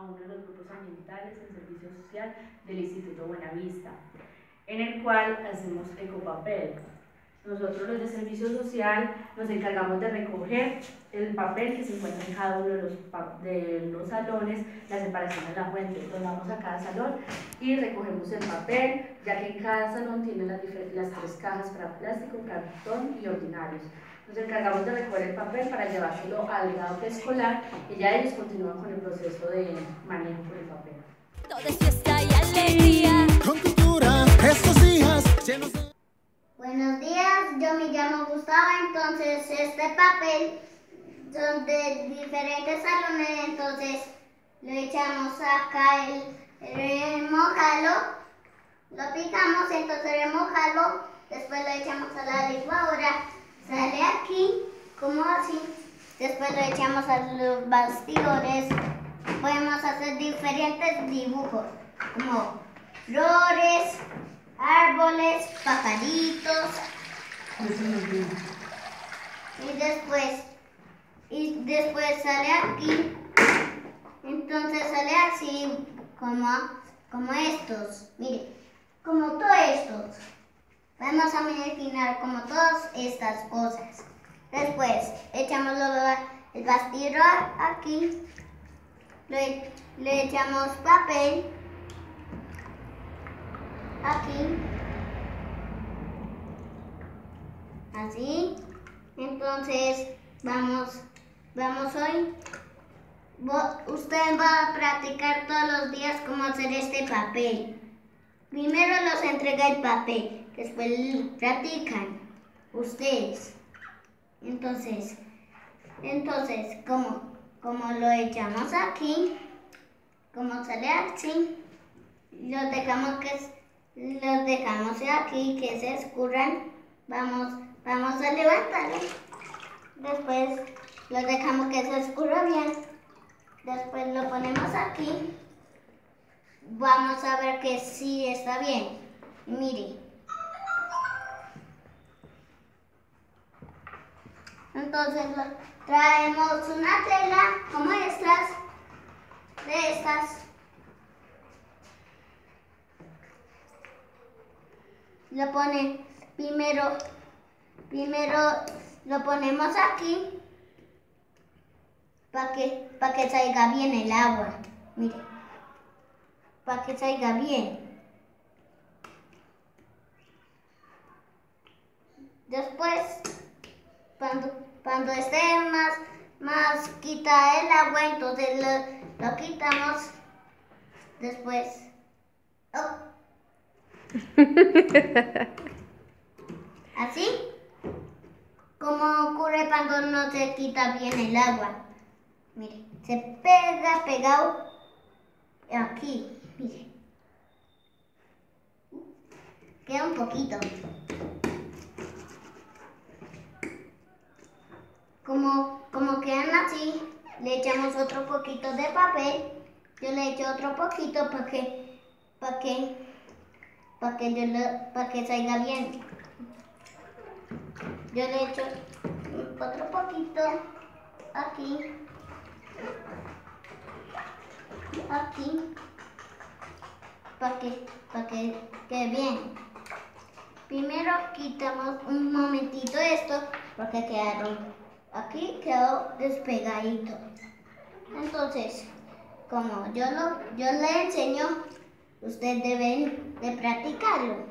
a uno de los grupos ambientales en servicio social del Instituto Buenavista, en el cual hacemos ecopapel. Nosotros los de servicio social nos encargamos de recoger el papel que se encuentra en cada uno de los, de los salones, la separación de la fuente. Nos vamos a cada salón y recogemos el papel, ya que en cada salón tiene las, las tres cajas para plástico, cartón y ordinarios. Nos encargamos de recoger el papel para llevárselo al grado escolar y ya ellos continúan con el proceso de manejo por el papel. Entonces este papel son de diferentes salones, entonces lo echamos acá, el, remojalo, lo picamos, entonces remojalo, después lo echamos a la licuadora, sale aquí, como así, después lo echamos a los bastidores, podemos hacer diferentes dibujos, como flores, árboles, pajaritos. Y después, y después sale aquí. Entonces sale así como, como estos. Mire, como todos estos. Vamos a imaginar como todas estas cosas. Después echamos el bastidor aquí. Le, le echamos papel aquí. Así. Entonces, vamos, vamos hoy. Usted va a practicar todos los días cómo hacer este papel. Primero los entrega el papel, después practican ustedes. Entonces, entonces, como, lo echamos aquí, como sale así, lo dejamos que los dejamos aquí que se escurran. Vamos, vamos a levantarlo. Después los dejamos que se escurra bien. Después lo ponemos aquí. Vamos a ver que sí está bien. Mire. Entonces traemos una tela como estas, de estas. lo pone primero, primero lo ponemos aquí para que, para que salga bien el agua. Mire, para que salga bien. Después, cuando, cuando esté más, más quita el agua, entonces lo, lo quitamos. Después, oh, Así como ocurre cuando no se quita bien el agua. Mire, se pega pegado aquí. Mire. Queda un poquito. Como, como quedan así, le echamos otro poquito de papel. Yo le echo otro poquito para que, para que yo para que salga bien. Yo le echo otro poquito aquí, aquí, para que, para que quede bien. Primero quitamos un momentito esto porque quedaron, aquí quedó despegadito. Entonces, como yo, lo, yo le enseño Usted debe de practicarlo.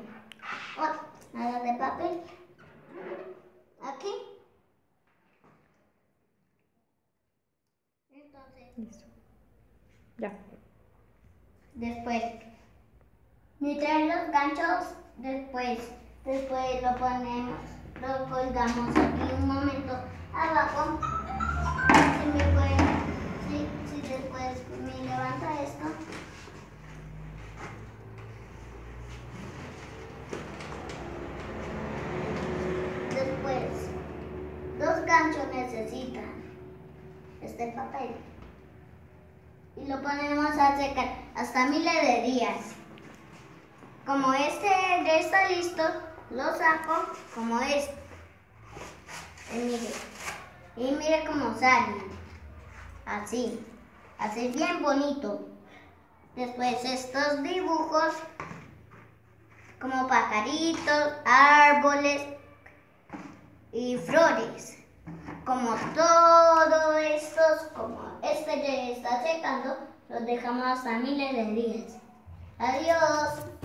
Oh, nada de papel. Aquí. Entonces. Ya. Después. Mientras los ganchos, después, después lo ponemos, lo colgamos aquí un momento abajo. Si me si, si después me levanta esto. necesita este papel. Y lo ponemos a secar hasta miles de días. Como este ya está listo, lo saco como este. Y mire, y mire cómo sale. Así. hacer bien bonito. Después estos dibujos como pajaritos, árboles y flores. Como todo este ya está secando, los dejamos hasta miles de días. Adiós.